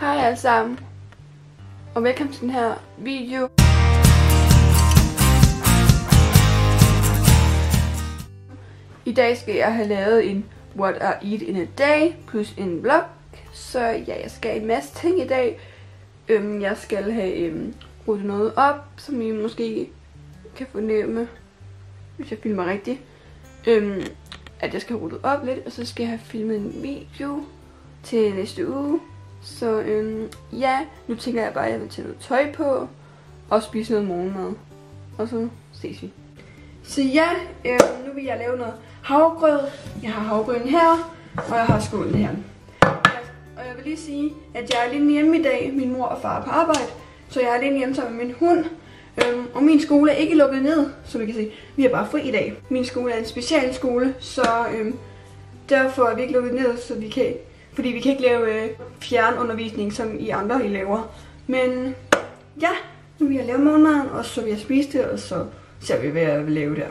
Hej alle sammen, og velkommen til den her video. I dag skal jeg have lavet en What I Eat in a Day plus en vlog. Så ja, jeg skal en masse ting i dag. Øhm, jeg skal have øhm, ryddet noget op, som I måske kan fornemme, hvis jeg filmer rigtigt. Øhm, at jeg skal have ryddet op lidt, og så skal jeg have filmet en video til næste uge. Så øhm, ja, nu tænker jeg bare, at jeg vil tage noget tøj på og spise noget morgenmad. Og så ses vi. Så ja, øhm, nu vil jeg lave noget havgrød. Jeg har havgrøden her, og jeg har skålen her. Og jeg vil lige sige, at jeg er alene hjemme i dag. Min mor og far er på arbejde, så jeg er alene hjemme sammen med min hund. Øhm, og min skole er ikke lukket ned, som vi kan se. Vi er bare fri i dag. Min skole er en specialskole, så øhm, derfor er vi ikke lukket ned, så vi kan fordi vi kan ikke lave øh, fjernundervisning, som I andre I laver. Men ja, nu vil jeg lave morgenmaden, og så vil jeg spise det, og så ser vi, hvad jeg vil lave der.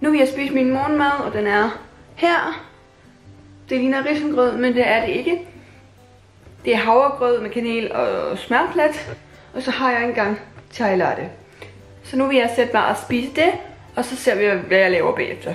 Nu vil jeg spise min morgenmad, og den er her. Det ligner risengrød, men det er det ikke. Det er havregrød med kanel og smørplat. Og så har jeg engang chai latte. Så nu vil jeg sætte mig og spise det, og så ser vi, hvad jeg laver bagefter.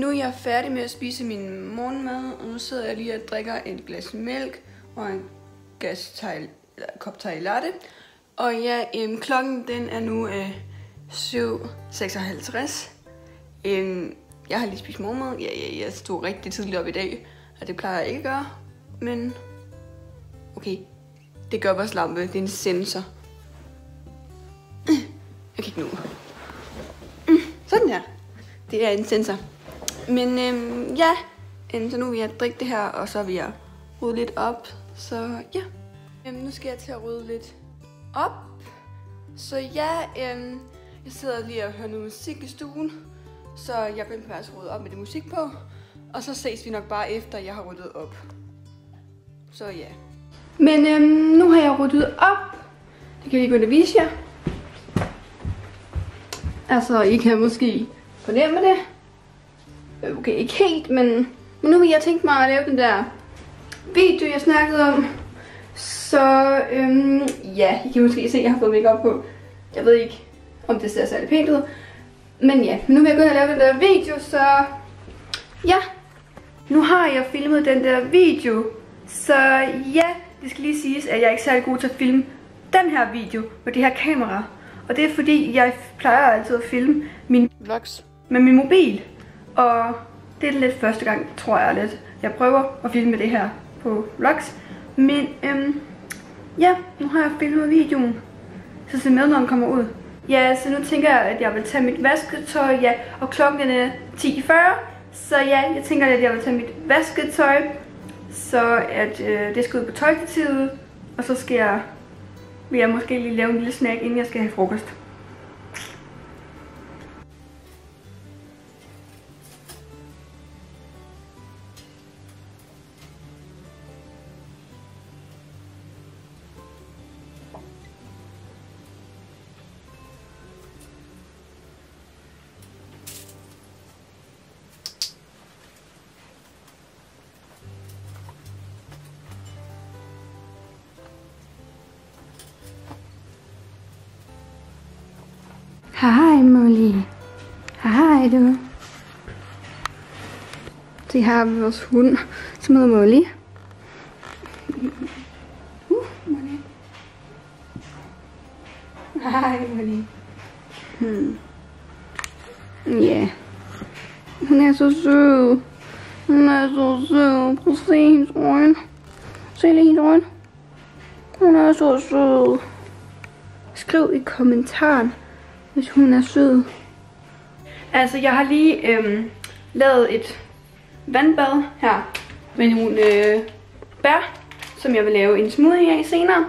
Nu er jeg færdig med at spise min morgenmad, og nu sidder jeg lige og drikker et glas mælk og en gas thai, eller, kop thai latte. Og ja, øhm, klokken den er nu øh, 7.56. Øhm, jeg har lige spist morgenmad. Ja, ja, jeg stod rigtig tidligt op i dag, og det plejer jeg ikke at gøre. Men okay, det gør vores lampe. Det er en sensor. Jeg kan ikke nu. Sådan her. Det er en sensor. Men øhm, ja, øhm, så nu vil jeg drikke det her, og så vil jeg rydde lidt op. Så ja, øhm, nu skal jeg til at rydde lidt op. Så ja, øhm, jeg sidder lige og hører noget musik i stuen. Så jeg går ind på at rydde op med det musik på. Og så ses vi nok bare efter, jeg har ryddet op. Så ja. Men øhm, nu har jeg ryddet op. Det kan jeg lige gå ind og vise jer. Altså, I kan måske fornemme det. Okay, ikke helt, men, men nu vil jeg tænke mig at lave den der video, jeg snakkede om. Så øhm, ja, I kan måske se, at jeg har fået makeup på. Jeg ved ikke, om det ser særlig pænt ud. Men ja, men nu vil jeg gå ind og lave den der video, så ja. Nu har jeg filmet den der video, så ja, det skal lige siges, at jeg er ikke særlig god til at filme den her video med det her kamera. Og det er fordi, jeg plejer altid at filme min vlogs med min mobil. Og det er lidt første gang, tror jeg lidt. Jeg prøver at filme det her på vlogs. Men øhm, ja, nu har jeg filmet videoen. Så se med, når den kommer ud. Ja, så nu tænker jeg, at jeg vil tage mit vasketøj. Ja, og klokken er 10.40. Så ja, jeg tænker, at jeg vil tage mit vasketøj. Så at øh, det skal ud på tøjstativet. Og så skal jeg, vil jeg måske lige lave en lille snack, inden jeg skal have frokost. Hej Molly. Hej du. Det har vi vores hund, som hedder Molly. Uh, Molly. Hej Molly. Hmm. Ja. Yeah. Hun er så sød. Hun er så sød. Prøv at se hendes øjne. Se lige hendes øjne. Hun er så sød. Skriv i kommentaren, hvis hun er sød. Altså, jeg har lige øhm, lavet et vandbad her med nogle øh, bær, som jeg vil lave en smoothie af senere.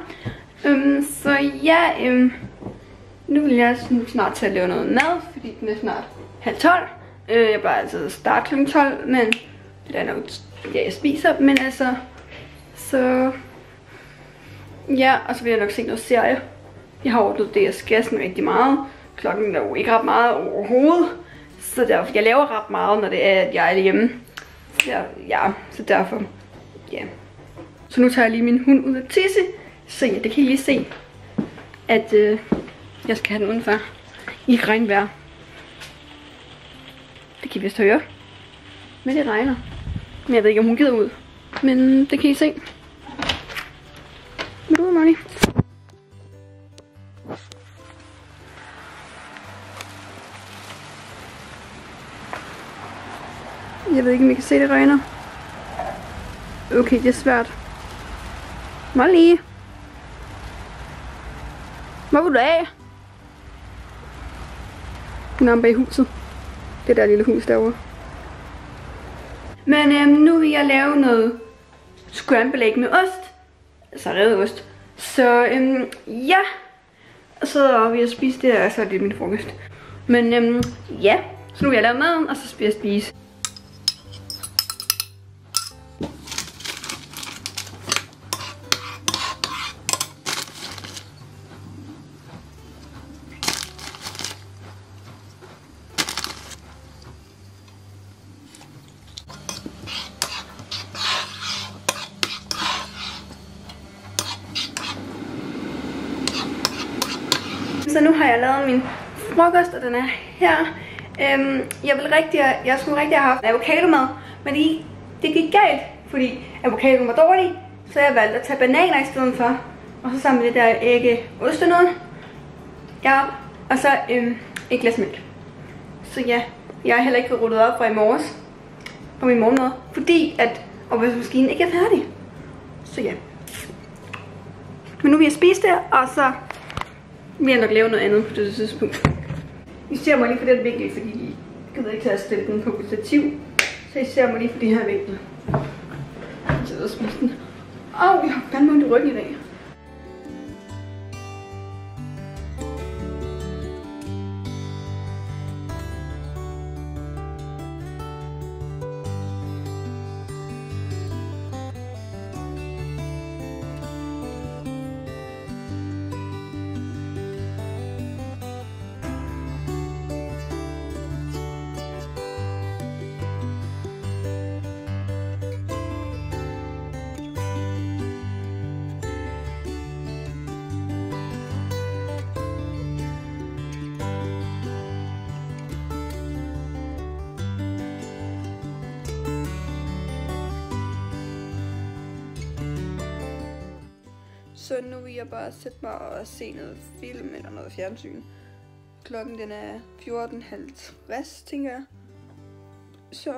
Øhm, så ja, øhm, nu vil jeg snart til at lave noget mad, fordi den er snart halv 12. Øh, jeg plejer altid at starte kl. 12, men det er nok, ja, jeg spiser, men altså, så ja, og så vil jeg nok se noget serie. Jeg har ordnet det, jeg skal sådan rigtig meget. Klokken er jo ikke ret meget overhovedet. Så derfor, jeg laver ret meget, når det er, at jeg er hjemme. Så ja, så derfor, ja. Så nu tager jeg lige min hund ud af tisse. Så ja, det kan I lige se, at øh, jeg skal have den udenfor i regnvejr. Det kan I vist høre. Men det regner. Men jeg ved ikke, om hun gider ud. Men det kan I se. Vil du ud, Molly? Jeg ved ikke, om I kan se, det regner. Okay, det er svært. Molly! Hvor vil du af? Hun er bag huset. Det der lille hus derovre. Men øhm, nu vil jeg lave noget scramble egg med ost. Altså revet ost. Så øhm, ja. Så vil jeg spise det, og så er det min frokost. Men øhm, ja, så nu vil jeg lave maden, og så spiser jeg spise. Så nu har jeg lavet min frokost, og den er her. Øhm, jeg, vil rigtig, jeg skulle rigtig have haft avocadomad, men det, det gik galt, fordi avocadoen var dårlig, så jeg valgte at tage bananer i stedet for. Og så sammen med det der ægge ostenød. Ja, og så øhm, et glas mælk. Så ja, jeg er heller ikke ruttet op fra i morges på min morgenmad, fordi at opvaskemaskinen ikke er færdig. Så ja. Men nu vil jeg spise det, og så vil jeg nok lave noget andet på det tidspunkt. I ser mig lige for den vinkel, fordi I gider ikke tage at stille den på stativ. Så I ser mig lige for de her vinkler. Jeg sidder og spiser den. Åh, oh, jeg har fandme ondt i ryggen i dag. Så nu vil jeg bare sætte mig og se noget film eller noget fjernsyn. Klokken den er 14.50, tænker jeg. Så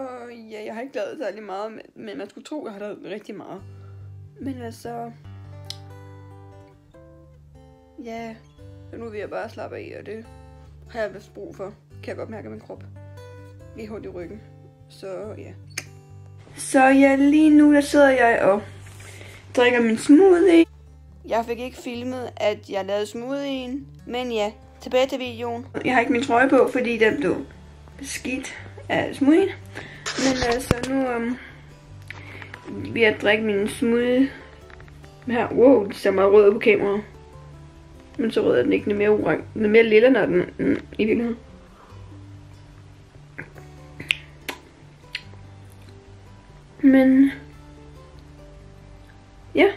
ja, jeg har ikke lavet særlig meget, men, men man skulle tro, at jeg har lavet rigtig meget. Men altså... Ja, så nu vil jeg bare slappe af, og det har jeg vist brug for. Kan jeg godt mærke min krop. Lige hurtigt i ryggen. Så ja. Så ja, lige nu der sidder jeg og drikker min smoothie. Jeg fik ikke filmet, at jeg lavede smoothien, men ja, tilbage til videoen. Jeg har ikke min trøje på, fordi den blev skidt af smoothien. Men altså, nu øhm, um, vil jeg drikke min smoothie. Her, wow, det ser meget rød på kameraet. Men så rød er den ikke, den er mere, orange. Den er mere lille, når den mm, i virkeligheden. Men, ja.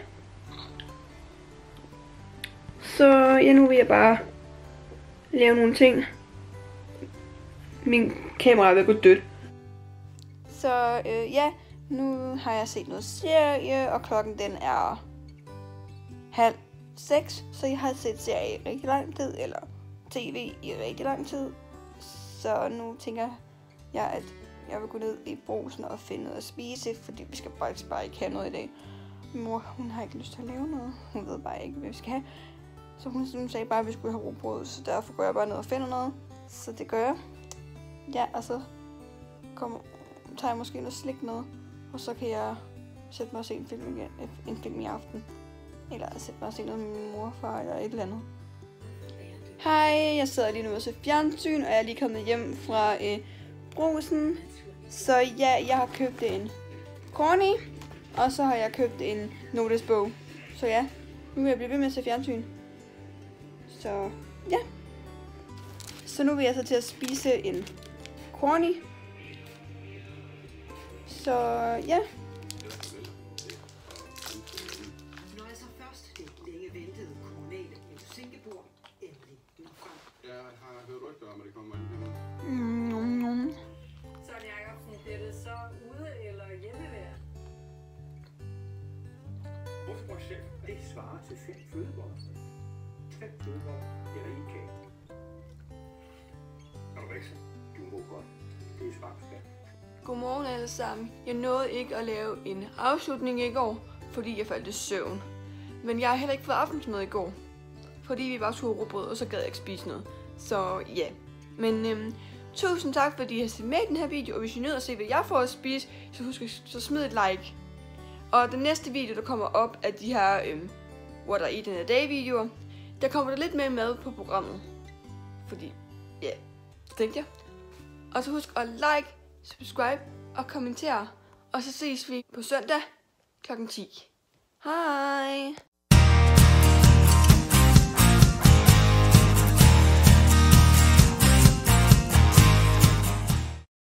Så ja, nu vil jeg bare lave nogle ting. Min kamera er ved at gå dødt. Så øh, ja, nu har jeg set noget serie, og klokken den er halv seks, så jeg har set serie i rigtig lang tid, eller tv i rigtig lang tid. Så nu tænker jeg, at jeg vil gå ned i brusen og finde noget at spise, fordi vi skal faktisk bare ikke have noget i dag. Mor, hun har ikke lyst til at lave noget. Hun ved bare ikke, hvad vi skal have. Så hun, hun sagde bare, at vi skulle have robrød, så derfor går jeg bare ned og finder noget. Så det gør jeg. Ja, og så kommer, tager jeg måske noget slik med, og så kan jeg sætte mig og se en film, igen, øh, en film i aften. Eller sætte mig og se noget med min morfar eller et eller andet. Hej, jeg sidder lige nu og ser fjernsyn, og jeg er lige kommet hjem fra øh, brusen. Så ja, jeg har købt en corny, og så har jeg købt en notesbog. Så ja, nu vil jeg blive ved med at se fjernsyn. Så ja. Så nu vil jeg så til at spise en corny. Så ja. Hjemmevær? Rusbrugschef, det svarer til fem fødevarer. Fem fødevarer eller en kage. Er du Du må godt. Det er svampskab. Godmorgen alle sammen. Jeg nåede ikke at lave en afslutning i går, fordi jeg faldt i søvn. Men jeg har heller ikke fået aftensmad i går, fordi vi bare skulle råbrød, og så gad jeg ikke spise noget. Så ja. Men øhm, tusind tak, fordi I har set med i den her video, og hvis I nødt at se, hvad jeg får at spise, så husk at så smid et like. Og den næste video, der kommer op, er de her øhm, What I Eat in a Day videoer, der kommer der lidt mere mad på programmet. Fordi, ja, tænkte jeg. Og så husk at like, subscribe og kommentere. Og så ses vi på søndag kl. 10. Hej!